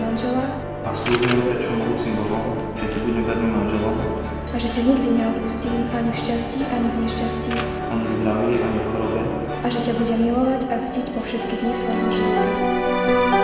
manžela? A slúbujem pred všemohúcim Bohom, že ti budem verným manželom. A že ťa nikdy neopustím ani v šťastí, ani v nešťastí, ani v zdraví, ani v chorobe. A že ťa budem milovať a ctiť po všetky dni svojho života.